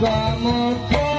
Vamos.